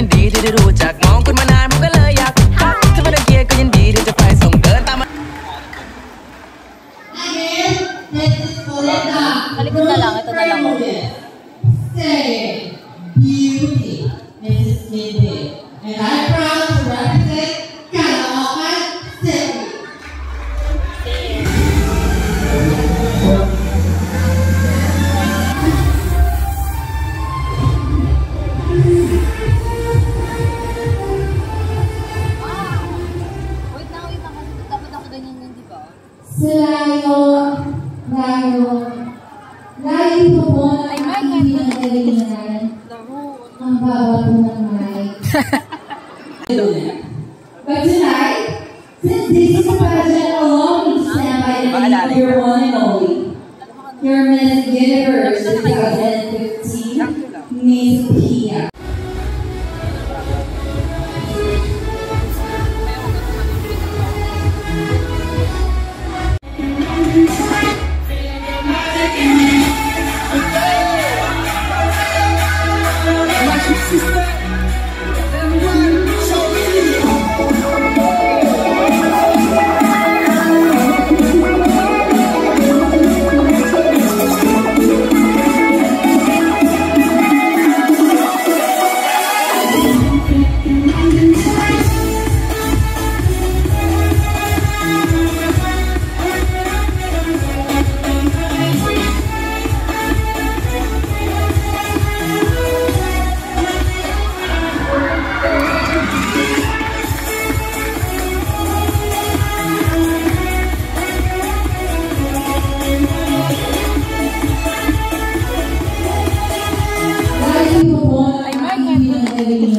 ยินดีที่ได้รู้จักมองคุณมานานผมก็เลยอยากทักถ้าไม่ได้เกียร์ก็ยินดีที่จะไปส่งเดินตามมา Again, this is Coletta. Talikod na lang, ito na lang. Selayo, layo, layo po po ng aking pinagalingan. Ang baba po ng mic. But tonight, since this is a pageant alone, stand by the name of your one and only, your Miss Universe 2015, Miss Pia. Hallelujah.